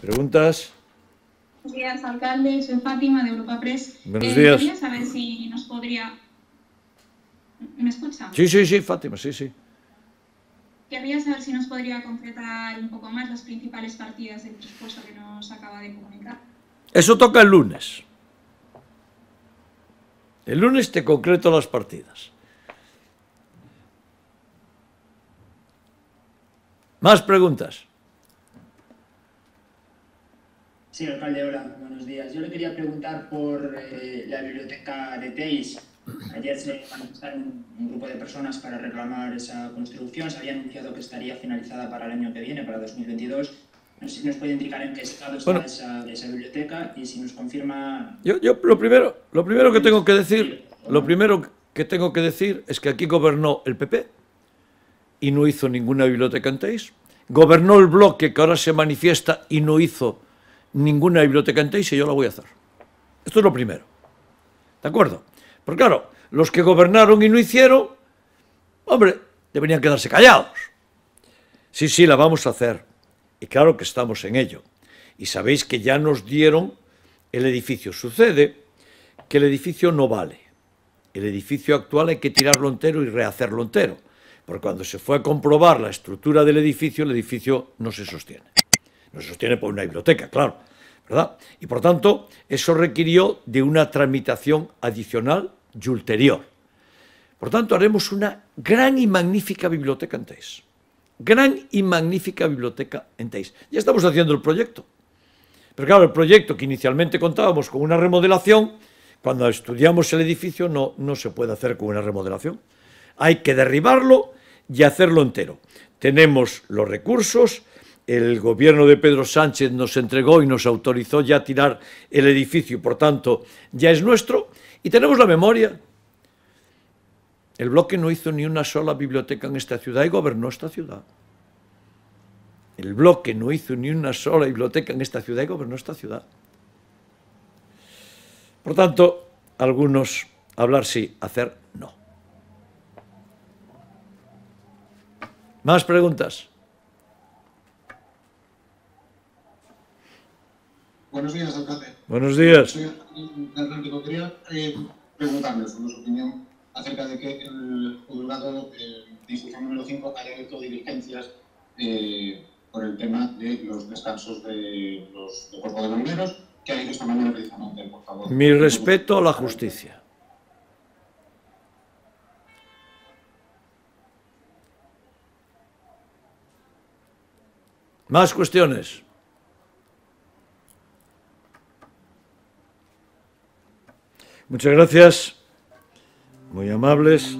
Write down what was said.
¿Preguntas? Buenos días, alcalde. Soy Fátima de Europa Press. Buenos días. Quería saber si nos podría... ¿Me escucha? Sí, sí, sí, Fátima, sí, sí. Querría saber si nos podría concretar un poco más las principales partidas del presupuesto que nos acaba de comunicar. Eso toca el lunes. El lunes te concreto las partidas. ¿Más preguntas? Sí, alcalde, hola, buenos días. Yo le quería preguntar por eh, la biblioteca de Teis. Ayer se manifestaron un grupo de personas para reclamar esa construcción. Se había anunciado que estaría finalizada para el año que viene, para 2022. No sé si nos puede indicar en qué estado está Bueno. esa, esa biblioteca y si nos confirma... Yo, yo lo primero, lo primero que tengo que decir, lo primero que tengo que decir es que aquí gobernó el PP y no hizo ninguna biblioteca en Teis. Gobernó el bloque que ahora se manifiesta y no hizo ninguna biblioteca en Teis y yo la voy a hacer. Esto es lo primero. ¿De acuerdo? Porque claro, los que gobernaron y no hicieron, hombre, deberían quedarse callados. Sí, sí, la vamos a hacer. Y claro que estamos en ello. Y sabéis que ya nos dieron el edificio. Sucede que el edificio no vale. El edificio actual hay que tirarlo entero y rehacerlo entero. Porque cuando se fue a comprobar la estructura del edificio, el edificio no se sostiene. No se sostiene por una biblioteca, claro. ¿Verdad? Y por tanto, eso requirió de una tramitación adicional y ulterior. Por tanto, haremos una gran y magnífica biblioteca en Teis. Gran y magnífica biblioteca en Teis. Ya estamos haciendo el proyecto. Pero claro, el proyecto que inicialmente contábamos con una remodelación, cuando estudiamos el edificio no, no se puede hacer con una remodelación. Hay que derribarlo y hacerlo entero. Tenemos los recursos, el gobierno de Pedro Sánchez nos entregó y nos autorizó ya a tirar el edificio, por tanto ya es nuestro, y tenemos la memoria. El bloque no hizo ni una sola biblioteca en esta ciudad y gobernó esta ciudad. El bloque no hizo ni una sola biblioteca en esta ciudad y gobernó esta ciudad. Por tanto, algunos hablar sí, hacer no. ¿Más preguntas? Buenos días, alcalde. Buenos días. Soy Hernán Quería eh, preguntarle sobre su opinión acerca de que el juzgado eh, de instrucción número 5 haya abierto diligencias eh, por el tema de los descansos de los del cuerpo de bomberos que ha ido esta mañana precisamente, por favor. Mi respeto a la justicia. Más cuestiones. Muchas gracias. Muy amables.